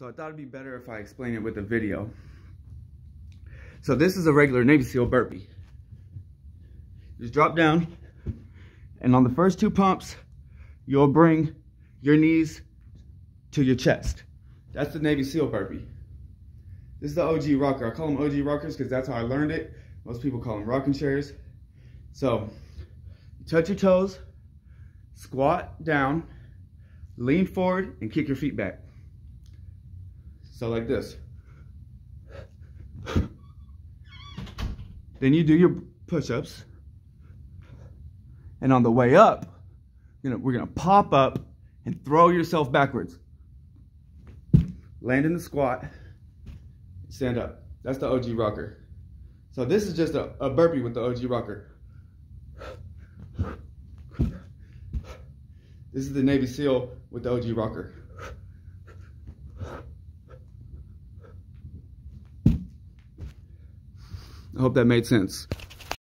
So I thought it'd be better if I explain it with a video. So this is a regular Navy SEAL burpee. Just drop down, and on the first two pumps, you'll bring your knees to your chest. That's the Navy SEAL burpee. This is the OG rocker. I call them OG rockers because that's how I learned it. Most people call them rocking chairs. So, touch your toes, squat down, lean forward, and kick your feet back. So like this. Then you do your push-ups. And on the way up, you know, we're gonna pop up and throw yourself backwards. Land in the squat, stand up. That's the OG rocker. So this is just a, a burpee with the OG rocker. This is the Navy SEAL with the OG rocker. I hope that made sense.